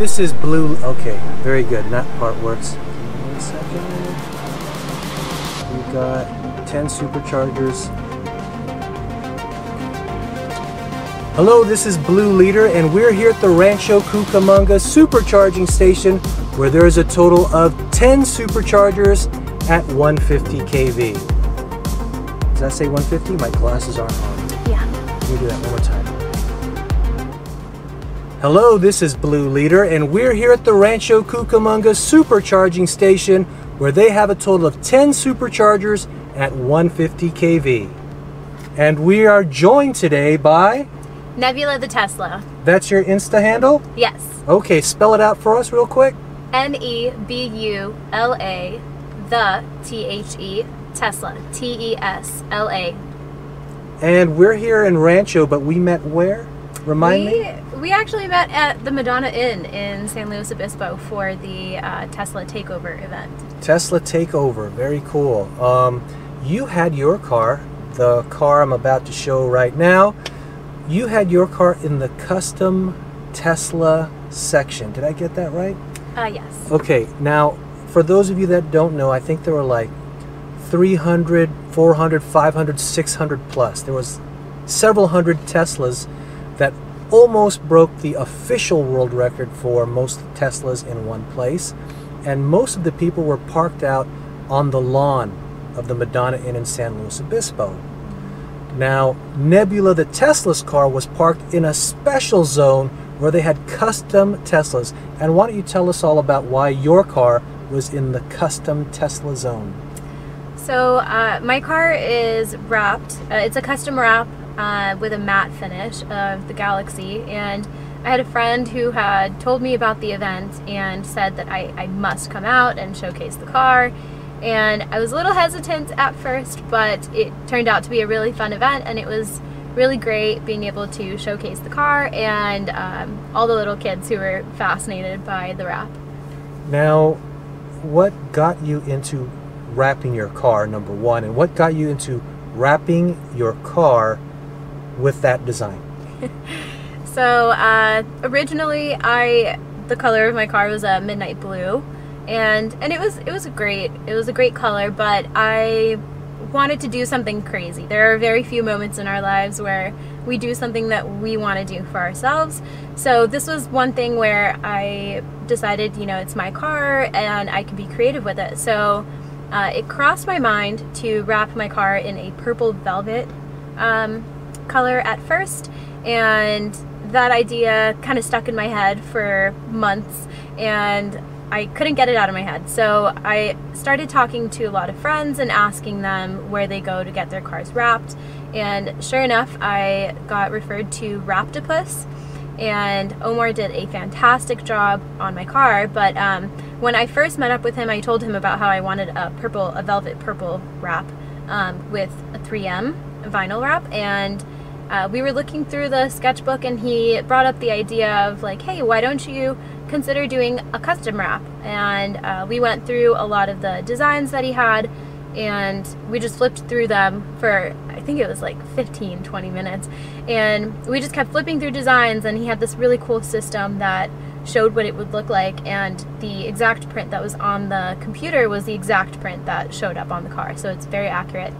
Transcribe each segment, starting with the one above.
This is blue. Okay, very good. That part works. One second. We got 10 superchargers. Hello, this is Blue Leader, and we're here at the Rancho Cucamonga Supercharging Station, where there is a total of 10 superchargers at 150 kV. Does that say 150? My glasses aren't on. Yeah. Let me do that one more time. Hello, this is Blue Leader, and we're here at the Rancho Cucamonga Supercharging Station, where they have a total of 10 superchargers at 150 kV. And we are joined today by, Nebula the Tesla. that's your Insta handle? Yes. Okay, spell it out for us real quick. N E B U L A, the T H E, Tesla. T E S L A. And we're here in Rancho, but we met where? Remind we, me? We actually met at the Madonna Inn in San Luis Obispo for the uh, Tesla Takeover event. Tesla Takeover, very cool. Um, you had your car, the car I'm about to show right now. You had your car in the custom Tesla section. Did I get that right? Uh, yes. Okay, now for those of you that don't know, I think there were like 300, 400, 500, 600 plus. There was several hundred Teslas almost broke the official world record for most Teslas in one place. And most of the people were parked out on the lawn of the Madonna Inn in San Luis Obispo. Now, Nebula, the Tesla's car, was parked in a special zone where they had custom Teslas. And why don't you tell us all about why your car was in the custom Tesla zone? So uh, my car is wrapped. Uh, it's a custom wrap uh, with a matte finish of the Galaxy, and I had a friend who had told me about the event and said that I, I must come out and showcase the car. And I was a little hesitant at first, but it turned out to be a really fun event, and it was really great being able to showcase the car and um, all the little kids who were fascinated by the wrap. Now, what got you into wrapping your car, number one, and what got you into wrapping your car with that design? So uh, originally, I the color of my car was a midnight blue, and and it was it was a great it was a great color, but I wanted to do something crazy. There are very few moments in our lives where we do something that we want to do for ourselves. So this was one thing where I decided, you know, it's my car and I can be creative with it. So uh, it crossed my mind to wrap my car in a purple velvet um, color at first, and that idea kind of stuck in my head for months, and I couldn't get it out of my head. So I started talking to a lot of friends and asking them where they go to get their cars wrapped. And sure enough, I got referred to Raptopus, and Omar did a fantastic job on my car. But um, when I first met up with him, I told him about how I wanted a purple, a velvet purple wrap um, with a 3M vinyl wrap, and uh, we were looking through the sketchbook, and he brought up the idea of like, hey, why don't you consider doing a custom wrap? And uh, we went through a lot of the designs that he had, and we just flipped through them for I think it was like 15, 20 minutes, and we just kept flipping through designs, and he had this really cool system that showed what it would look like and the exact print that was on the computer was the exact print that showed up on the car. So it's very accurate.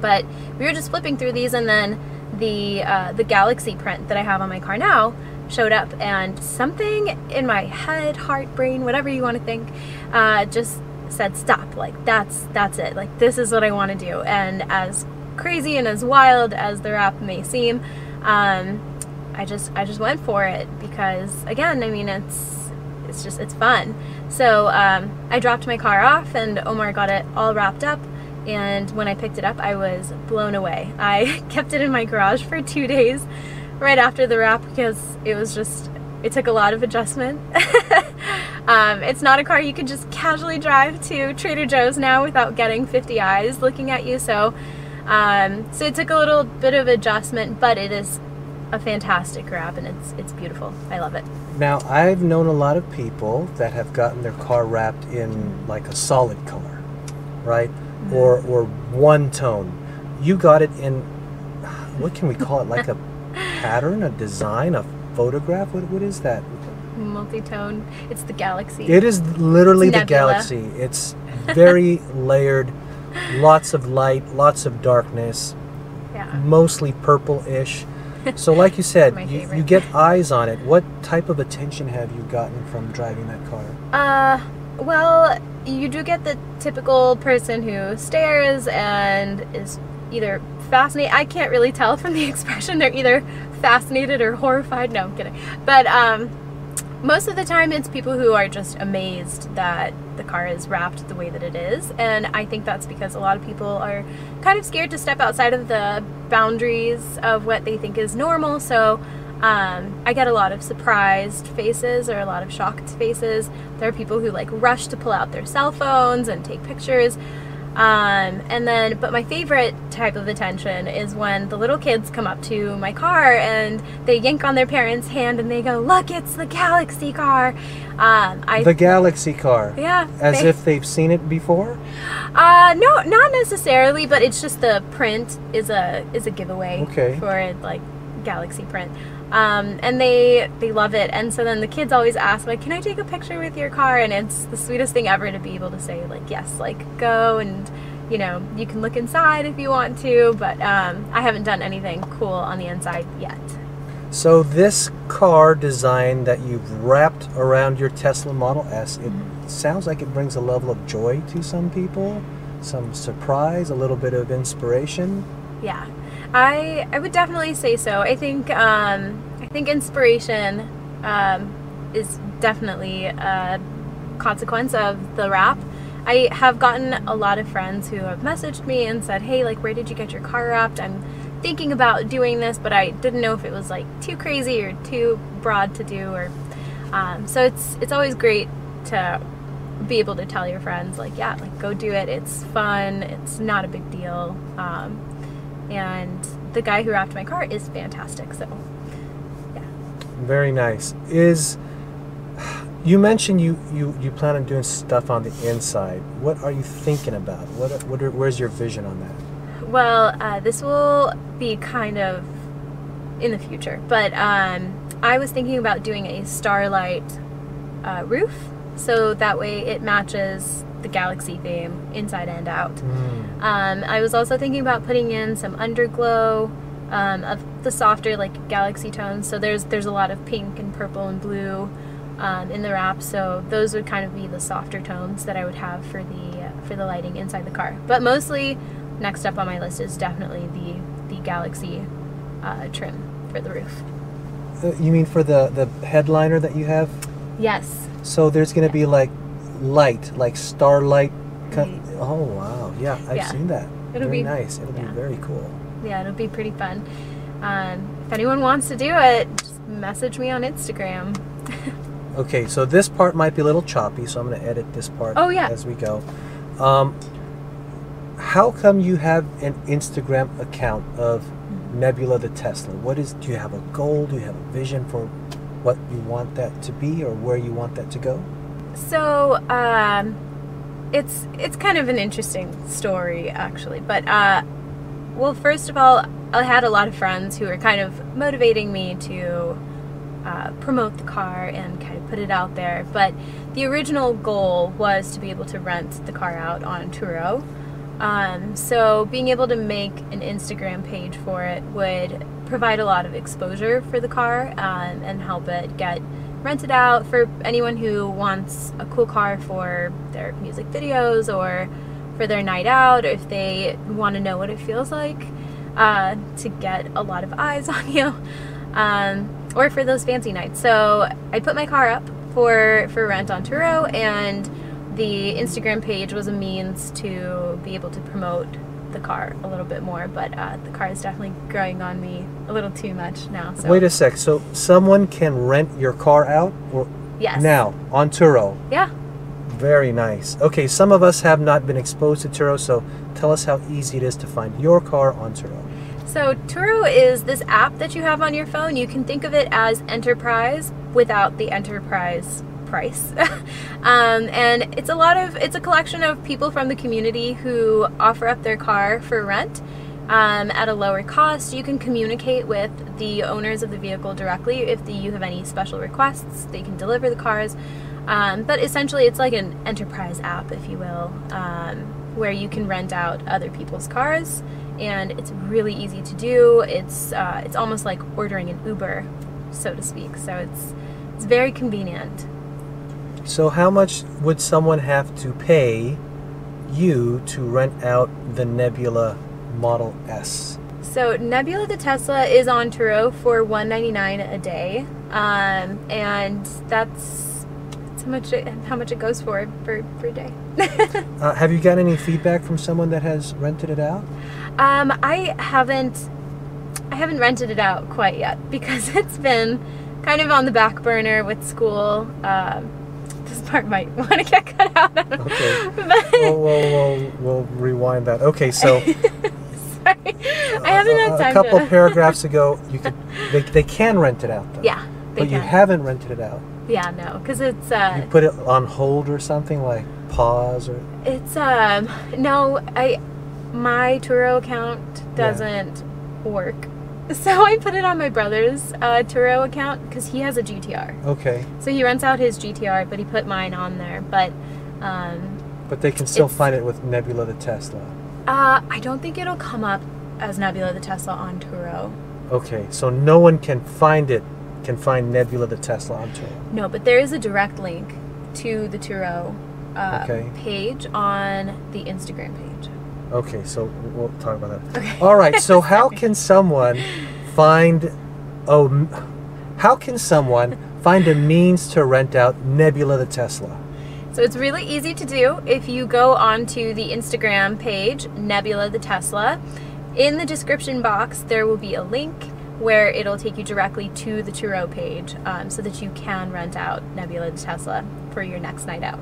But we were just flipping through these and then the uh, the galaxy print that i have on my car now showed up and something in my head heart brain whatever you want to think uh, just said stop like that's that's it. Like this is what i want to do. And as crazy and as wild as the wrap may seem um, i just i just went for it because again i mean it's it's just it's fun. So um, i dropped my car off and omar got it all wrapped up and when I picked it up, I was blown away. I kept it in my garage for two days right after the wrap because it was just, it took a lot of adjustment. um, it's not a car you can just casually drive to Trader Joe's now without getting 50 eyes looking at you. So, um, so it took a little bit of adjustment, but it is a fantastic wrap and it's it's beautiful. I love it. Now, I've known a lot of people that have gotten their car wrapped in like a solid color, right? Or or one tone. You got it in what can we call it? Like a pattern, a design, a photograph? What what is that? multi-tone. It's the galaxy. It is literally It's the galaxy. It's very layered, lots of light, lots of darkness, yeah. mostly purple-ish. So, like you said, you, you get eyes on it. What type of attention have you gotten from driving that car? Uh, well, you do get the typical person who stares and is either fascinated. I can't really tell from the expression. They're either fascinated or horrified. No, I'm kidding. But um, most of the time, it's people who are just amazed that the car is wrapped the way that it is. And I think that's because a lot of people are kind of scared to step outside of the boundaries of what they think is normal. So um, I get a lot of surprised faces or a lot of shocked faces. There are people who like rush to pull out their cell phones and take pictures. Um, and then, but my favorite type of attention is when the little kids come up to my car and they yank on their parents' hand and they go, "Look, it's the Galaxy car." Um, I The Galaxy car. yeah, As they- if they've seen it before? uh, no, not necessarily, but it's just the print is a is a giveaway Okay. for like Galaxy print. Um, and they they love it, and so then the kids always ask like, "Can I take a picture with your car?" And it's the sweetest thing ever to be able to say like, "Yes, like go and." You know, you can look inside if you want to, but um, I haven't done anything cool on the inside yet. So this car design that you've wrapped around your Tesla Model S, it Mm-hmm. sounds like it brings a level of joy to some people, some surprise, a little bit of inspiration. Yeah, I I would definitely say so. I think um, I think inspiration um, is definitely a consequence of the wrap. I have gotten a lot of friends who have messaged me and said, "Hey, like, where did you get your car wrapped? I'm thinking about doing this, but I didn't know if it was like too crazy or too broad to do." Or um, so it's it's always great to be able to tell your friends like yeah like go do it it's fun it's not a big deal um, and the guy who wrapped my car is fantastic so yeah. Very nice. Is you mentioned you, you, you plan on doing stuff on the inside. What are you thinking about? What, what are, where's your vision on that? well uh, this will be kind of in the future but um, i was thinking about doing a starlight uh, roof so that way it matches the galaxy theme inside and out Mm. Um, I was also thinking about putting in some underglow um, of the softer like galaxy tones. So there's there's a lot of pink and purple and blue um, in the wrap. So those would kind of be the softer tones that I would have for the uh, for the lighting inside the car. But mostly, next up on my list is definitely the the galaxy uh, trim for the roof. Uh, you mean for the, the headliner that you have? Yes. So there's going to be like light, like starlight. Oh wow, yeah, I've Yeah. seen that. It'll very be- nice. It'll yeah. be very cool. Yeah, it'll be pretty fun. Um, if anyone wants to do it, just message me on Instagram. Okay, so this part might be a little choppy, so I'm going to edit this part Oh, yeah. as we go. Um, how come you have an Instagram account of Mm-hmm. Nebula the Tesla? What is? Do you have a goal? Do you have a vision for what you want that to be, or where you want that to go? So, um, it's it's kind of an interesting story actually. But uh, well, first of all, I had a lot of friends who were kind of motivating me to uh, promote the car and kind of put it out there. But the original goal was to be able to rent the car out on Turo. Um, so being able to make an Instagram page for it would provide a lot of exposure for the car um, and help it get rented out for anyone who wants a cool car for their music videos or for their night out, or if they want to know what it feels like uh, to get a lot of eyes on you, um, or for those fancy nights. So I put my car up for for rent on Turo, and the Instagram page was a means to be able to promote the car a little bit more. But uh, the car is definitely growing on me a little too much now. So Wait a sec. So someone can rent your car out, or yes, now on Turo? yeah. Very nice. Okay, some of us have not been exposed to Turo, so tell us how easy it is to find your car on Turo. So Turo is this app that you have on your phone. You can think of it as enterprise without the enterprise price. um, and it's a lot of it's a collection of people from the community who offer up their car for rent. um, at a lower cost. You can communicate with the owners of the vehicle directly if the, you have any special requests. They can deliver the cars. Um, but essentially, it's like an enterprise app, if you will, um, where you can rent out other people's cars, and it's really easy to do. It's uh, it's almost like ordering an Uber, so to speak. So it's it's very convenient. So, how much would someone have to pay you to rent out the Nebula Model S? So Nebula the Tesla is on Turo for 199 a day, um, and that's, that's how much it, how much it goes for for, for a day. Uh, have you got any feedback from someone that has rented it out? um, I haven't I haven't rented it out quite yet because it's been kind of on the back burner with school. Um, this part might want to get cut out. I don't know. Okay. But- We'll, we'll, we'll, we'll rewind that. Okay, so Sorry. I haven't a, had a couple to. paragraphs ago, you could they, they can rent it out though. yeah, they but you haven't rented it out. Yeah, no, because it's You uh, put it on hold or something like pause or it's um, no, I, my Turo account doesn't work, so I put it on my brother's uh, Turo account because he has a GTR. okay, So he rents out his GTR, but he put mine on there. But um, but they can still find it with Nebula the Tesla. uh, I don't think it'll come up as Nebula the Tesla on Turo. Okay, so no one can find it, can find Nebula the Tesla on Turo. No, but there is a direct link to the Turo uh, Okay. page on the Instagram page. Okay, so we'll talk about that. Okay. All right, so how can someone find oh how can someone find a means to rent out Nebula the Tesla? So it's really easy to do if you go onto the Instagram page, Nebula the Tesla. In the description box, there will be a link where it'll take you directly to the Turo page um, so that you can rent out Nebula the Tesla for your next night out.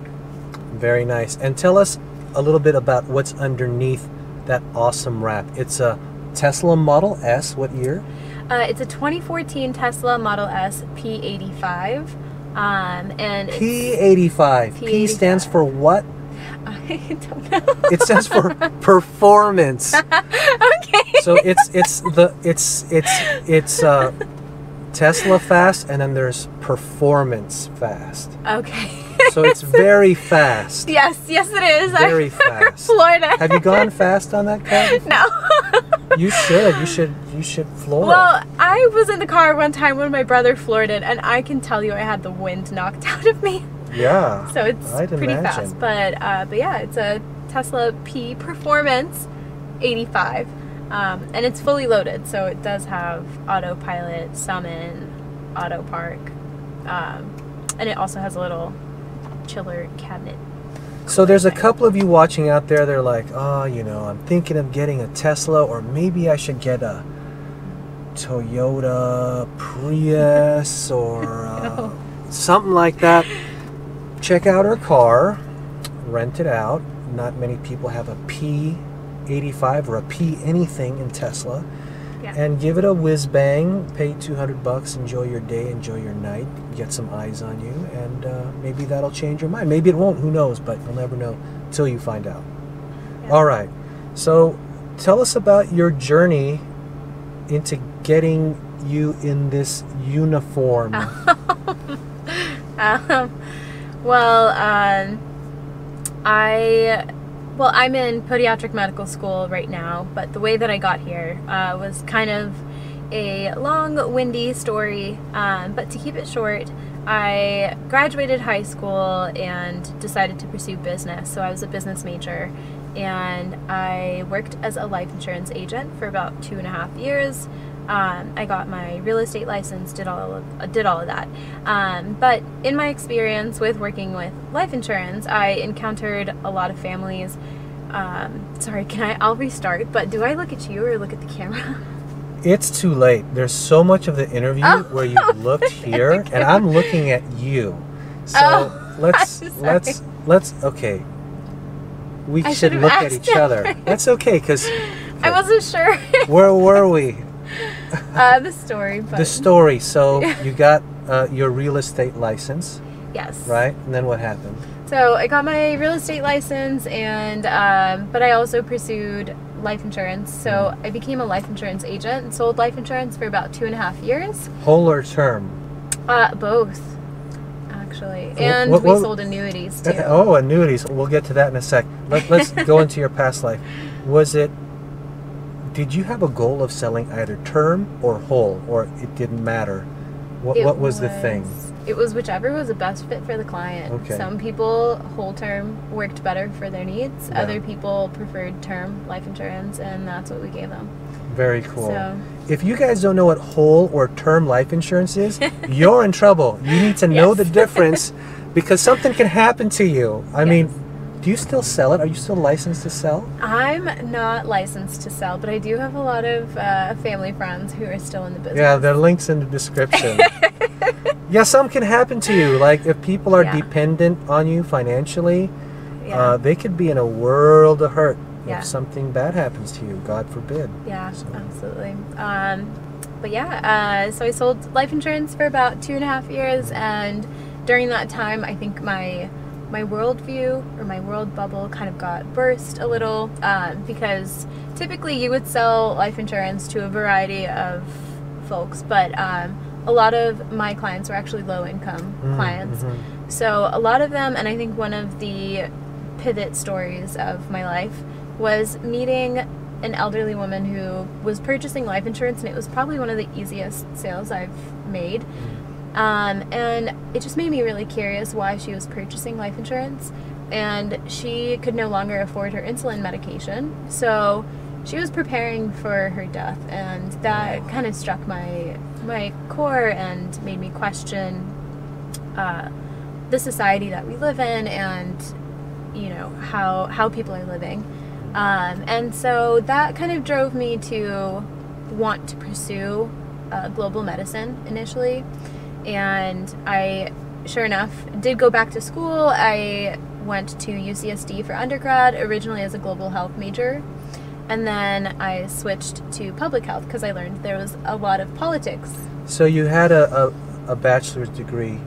Very nice. And tell us a little bit about what's underneath that awesome wrap. It's a Tesla Model S. What year? Uh, it's a 2014 Tesla Model S P85. Um, and P85. P stands P85. for what? I don't know. It stands for performance. okay. So it's it's the it's it's it's uh, Tesla fast, and then there's performance fast. Okay. So it's very fast. yes, yes, it is. Very I'm fast. Florida. Have you gone fast on that car? No. You should. You should. You should floor. well, I was in the car one time when my brother floored it, and I can tell you I had the wind knocked out of me. Yeah. So it's I'd pretty imagine. fast. But uh, but yeah, it's a Tesla P Performance 85, um, and it's fully loaded, so it does have autopilot, summon, auto park, um, and it also has a little chiller cabinet. So there's a couple of you watching out there. They're like, oh, you know, I'm thinking of getting a Tesla, or maybe I should get a Toyota Prius or uh, No. something like that. Check out our car, rent it out. Not many people have a P85 or a P anything in Tesla. Yeah. And give it a whiz bang. Pay 200 bucks. Enjoy your day. Enjoy your night. Get some eyes on you, and uh, maybe that'll change your mind. Maybe it won't. Who knows? But you'll never know till you find out. Yeah. All right. So, tell us about your journey into getting you in this uniform. Um, well, um, I, well, I'm in podiatric medical school right now, but the way that I got here uh, was kind of a long, windy story. Um, but to keep it short, I graduated high school and decided to pursue business. So I was a business major, and I worked as a life insurance agent for about two and a half years. Um, I got my real estate license, did all of, did all of that. Um, but in my experience with working with life insurance, I encountered a lot of families. Um, sorry, can I? I'll restart. But do I look at you or look at the camera? it's too late. There's so much of the interview Oh, where you looked here, and I'm looking at you. So Oh, let's let's let's okay. We I should look at each other. That's okay, because I wasn't sure. where were we? uh, the story, but The story. So you got uh, your real estate license, yes, right? And then what happened? So I got my real estate license, and um, but I also pursued life insurance. So I became a life insurance agent and sold life insurance for about two and a half years. Whole or term? Uh, both, actually. And what- we sold annuities too. Uh, Oh, annuities. We'll get to that in a sec. Let, let's go into your past life. Was it? Did you have a goal of selling either term or whole, or it didn't matter? What It What was the thing? It was whichever was the best fit for the client. Okay. Some people whole term worked better for their needs. Yeah. Other people preferred term life insurance, and that's what we gave them. Very cool. So If you guys don't know what whole or term life insurance is, you're in trouble. You need to know the difference because something can happen to you. I Yes. mean, do you still sell it? Are you still licensed to sell? I'm not licensed to sell, but I do have a lot of uh, family friends who are still in the business. Yeah, there are links in the description. yeah, some can happen to you. Like if people are Yeah. dependent on you financially, Yeah. uh, they could be in a world of hurt Yeah. if something bad happens to you. God forbid. Yeah, So- absolutely. Um, but yeah, uh, so I sold life insurance for about two and a half years, and during that time, I think my my worldview or my world bubble kind of got burst a little um, because typically you would sell life insurance to a variety of folks, but um, a lot of my clients were actually low income Mm, clients. mhm. So a lot of them, and I think one of the pivot stories of my life was meeting an elderly woman who was purchasing life insurance, and it was probably one of the easiest sales I've made. Um, and it just made me really curious why she was purchasing life insurance. And she could no longer afford her insulin medication, so she was preparing for her death, and that kind of struck my my core and made me question uh, the society that we live in and you know how how people are living. Um, and so that kind of drove me to want to pursue uh, global medicine initially and i sure enough did go back to school i went to ucsd for undergrad originally as a global health major and then i switched to public health because i learned there was a lot of politics So you had a, a, a bachelor's degree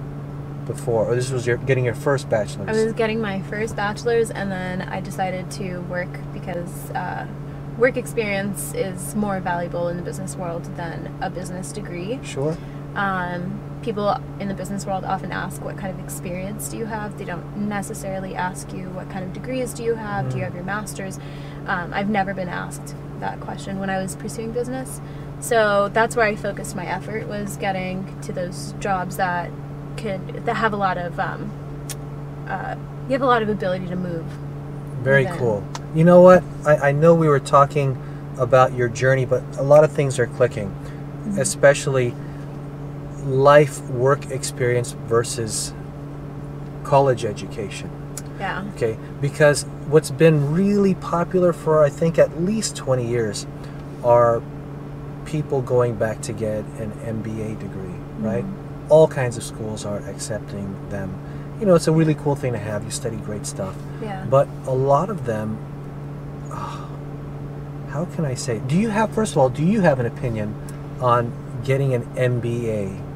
before, or this was your getting your first bachelor's. I was getting my first bachelor's, and then I decided to work because uh, work experience is more valuable in the business world than a business degree. sure. Um, people in the business world often ask, What kind of experience do you have? They don't necessarily ask you, What kind of degrees do you have? Do you have your master's? Um, I've never been asked that question when I was pursuing business. So that's where I focused my effort was getting to those jobs that could that have a lot of um, uh, you have a lot of ability to move. Very then- cool. You know what? I, I know we were talking about your journey, but a lot of things are clicking, Mm-hmm. especially life work experience versus college education. Yeah. Okay, because what's been really popular for I think at least 20 years are people going back to get an MBA degree, right? All kinds of schools are accepting them. You know, it's a really cool thing to have. You study great stuff. Yeah. But a lot of them, ah, how can I say? Do you have, first of all, do you have an opinion on getting an MBA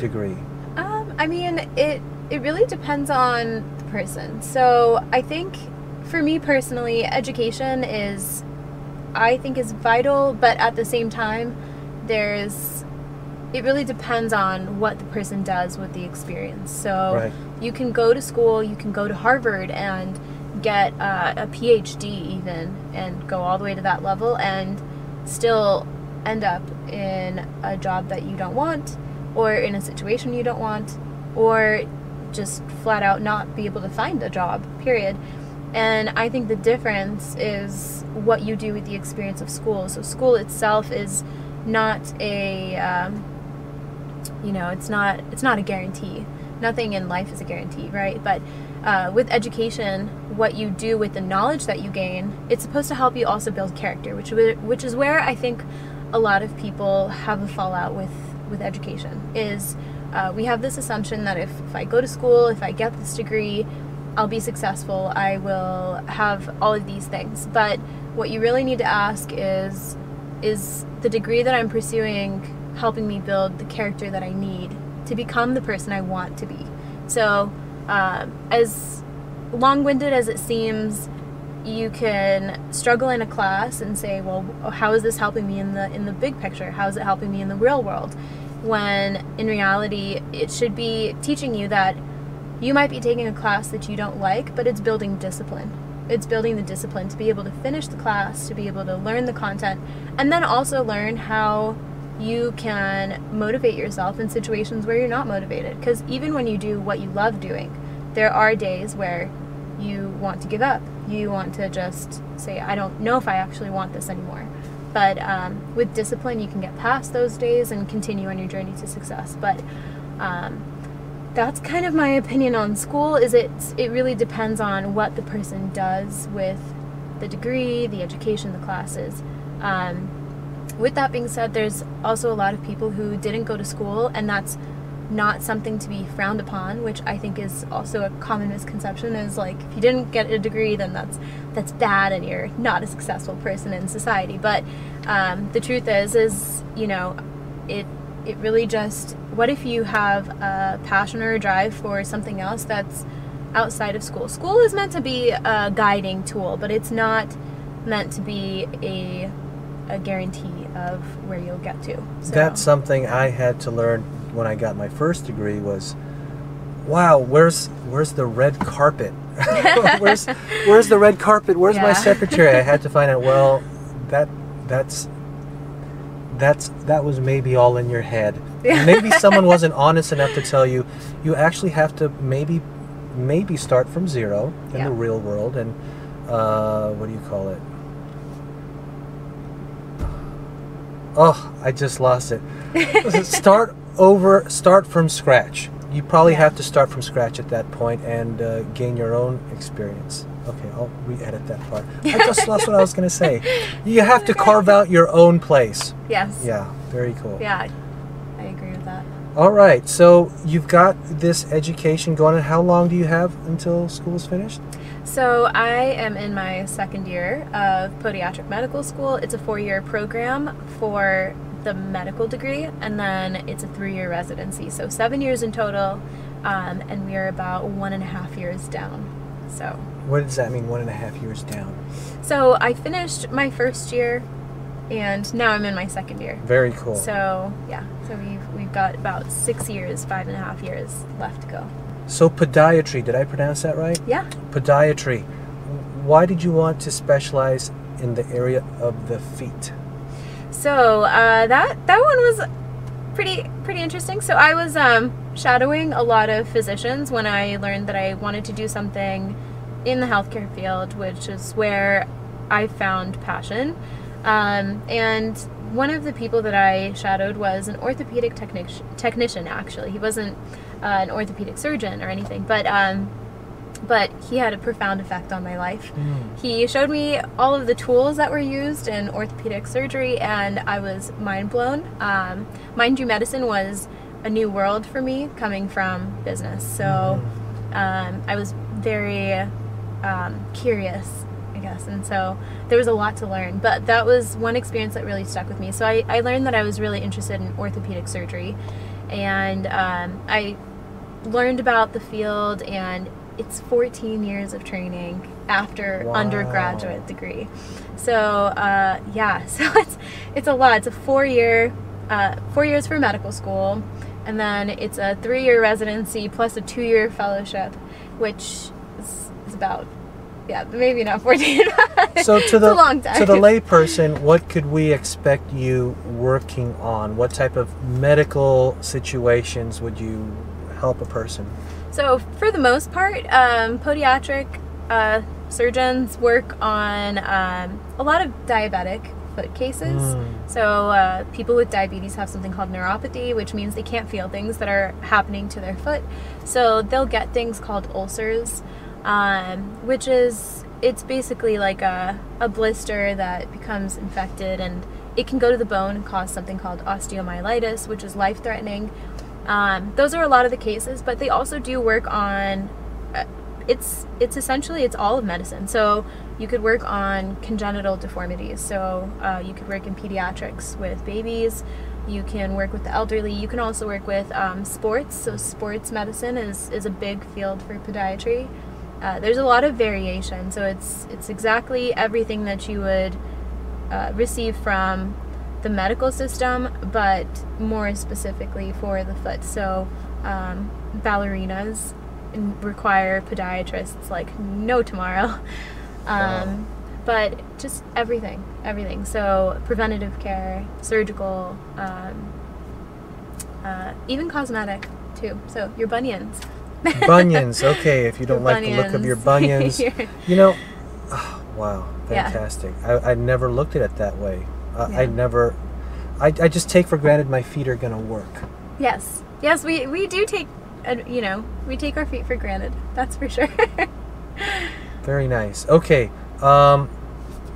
degree? Um, I mean, it it really depends on the person. So I think, for me personally, education is, I think, is vital. But at the same time, there's, it really depends on what the person does with the experience. So Right. you can go to school, you can go to Harvard and get uh, a PhD even, and go all the way to that level, and still end up in a job that you don't want or in a situation you don't want or just flat out not be able to find a job period. And i think the difference is what you do with the experience of school. So school itself is not a um, you know it's not it's not a guarantee. Nothing in life is a guarantee right? But uh, with education what you do with the knowledge that you gain it's supposed to help you also build character which which is where i think a lot of people have a fallout with with education is uh, we have this assumption that if, if i go to school if i get this degree i'll be successful i will have all of these things but what you really need to ask is is the degree that i'm pursuing helping me build the character that i need to become the person i want to be so um, as long-winded as it seems you can struggle in a class and say, well, how is this helping me in the in the big picture? How is it helping me in the real world? When in reality, it should be teaching you that you might be taking a class that you don't like, but it's building discipline. It's building the discipline to be able to finish the class, to be able to learn the content, and then also learn how you can motivate yourself in situations where you're not motivated. Because even when you do what you love doing, there are days where you want to give up. You want to just say, I don't know if I actually want this anymore. But um, with discipline, you can get past those days and continue on your journey to success. But um, that's kind of my opinion on school. Is it? It really depends on what the person does with the degree, the education, the classes. Um, with that being said, there's also a lot of people who didn't go to school, and that's not something to be frowned upon, which I think is also a common misconception. Is like if you didn't get a degree, then that's that's bad, and you're not a successful person in society. But um, the truth is, is you know, it it really just what if you have a passion or a drive for something else that's outside of school? School is meant to be a guiding tool, but it's not meant to be a a guarantee of where you'll get to. So. That's something I had to learn when I got my first degree was wow, where's where's the red carpet? where's where's the red carpet? Where's yeah. my secretary? I had to find out well that that's that's that was maybe all in your head. maybe someone wasn't honest enough to tell you you actually have to maybe maybe start from zero in yeah. the real world and uh, what do you call it? Oh, I just lost it. start over, start from scratch. You probably yeah. have to start from scratch at that point and uh, gain your own experience. Okay, I'll re-edit that part. I just lost what I was going to say. You have to carve out your own place. Yes. Yeah, very cool. Yeah, I agree with that. All right, so you've got this education going, and how long do you have until school is finished? So I am in my second year of podiatric medical school. It's a four-year program for the medical degree, and then it's a three-year residency. So seven years in total, um, and we are about one and a half years down. So. What does that mean? One and a half years down. So I finished my first year, and now I'm in my second year. Very cool. So yeah, so we've we've got about six years, five and a half years left to go. So podiatry, did I pronounce that right? Yeah. Podiatry. Why did you want to specialize in the area of the feet? So uh, that that one was pretty pretty interesting. So I was um, shadowing a lot of physicians when I learned that I wanted to do something in the healthcare field, which is where I found passion. Um, and one of the people that I shadowed was an orthopedic technic- technician. Actually, he wasn't uh, an orthopedic surgeon or anything, but um, but he had a profound effect on my life. Mm. He showed me all of the tools that were used in orthopedic surgery, and I was mind blown. Um, mind you, medicine was a new world for me coming from business, so mm. um, I was very um, curious I guess. And so there was a lot to learn. But that was one experience that really stuck with me. So I, I learned that I was really interested in orthopedic surgery. And um, I learned about the field, and it's 14 years of training after wow. undergraduate degree. So uh, yeah, so it's it's a lot. It's a four year, uh, four years for medical school, and then it's a three year residency plus a two year fellowship, which is, is about yeah, maybe not 14. so to the to the layperson, what could we expect you working on? What type of medical situations would you help a person? So for the most part, um, podiatric uh, surgeons work on um, a lot of diabetic foot cases. Mm. So uh, people with diabetes have something called neuropathy, which means they can't feel things that are happening to their foot. So they'll get things called ulcers um, which is it's basically like a, a blister that becomes infected and it can go to the bone and cause something called osteomyelitis, which is life threatening. Um, those are a lot of the cases, but they also do work on. Uh, it's it's essentially it's all of medicine. So you could work on congenital deformities. So uh, you could work in pediatrics with babies. You can work with the elderly. You can also work with um, sports. So sports medicine is is a big field for podiatry uh, there's a lot of variation. So it's it's exactly everything that you would uh, receive from the medical system, but more specifically for the foot. So um, ballerinas require podiatrists like no tomorrow. Um, wow. But just everything, everything. So preventative care, surgical, um, uh, even cosmetic too. So your bunions. bunions, okay. If you don't like bunions. the look of your bunions, you know, oh, wow, fantastic. Yeah. I, I never looked at it that way. Uh, yeah. I never. I, I just take for granted my feet are gonna work. Yes, yes, we we do take, uh, you know, we take our feet for granted. That's for sure. Very nice. Okay, um,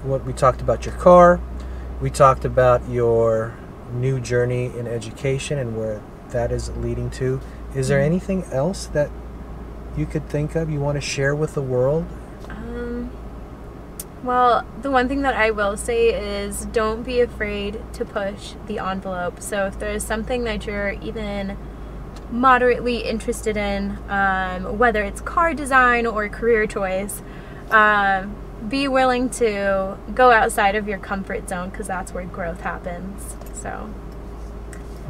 what we talked about your car, we talked about your new journey in education and where that is leading to. Is there mm-hmm. anything else that you could think of you want to share with the world? Well, the one thing that I will say is don't be afraid to push the envelope. So if there's something that you're even moderately interested in, um, whether it's car design or career choice, um, be willing to go outside of your comfort zone because that's where growth happens. So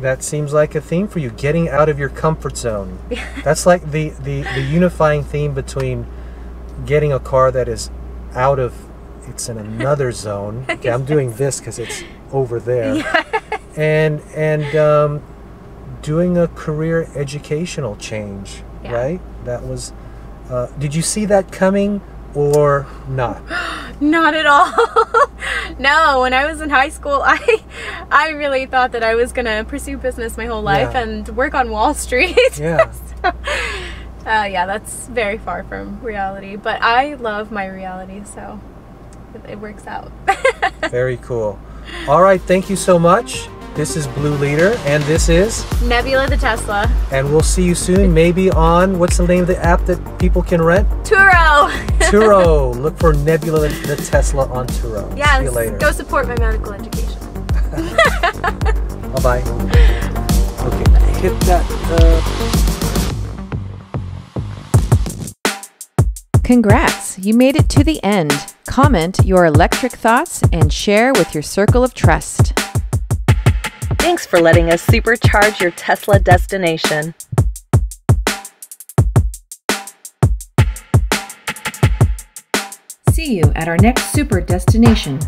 that seems like a theme for you getting out of your comfort zone that's like the, the the unifying theme between getting a car that is out of it's in another zone okay i'm doing this because it's over there yes. and and um, doing a career educational change yeah. right that was uh, did you see that coming or not? not at all. no, when I was in high school, I I really thought that I was going to pursue business my whole life yeah. and work on Wall Street. Yeah. so, uh, yeah, that's very far from reality, but I love my reality, so it, it works out. very cool. All right, thank you so much. This is Blue Leader, and this is Nebula the Tesla. And we'll see you soon, maybe on what's the name of the app that people can rent? Turo. Turo. Look for Nebula the Tesla on Turo. Yeah, see you later. Go support my medical education. bye bye. Okay, hit that. Uh... Congrats! You made it to the end. Comment your electric thoughts and share with your circle of trust. Thanks for letting us supercharge your Tesla destination. See you at our next super destination.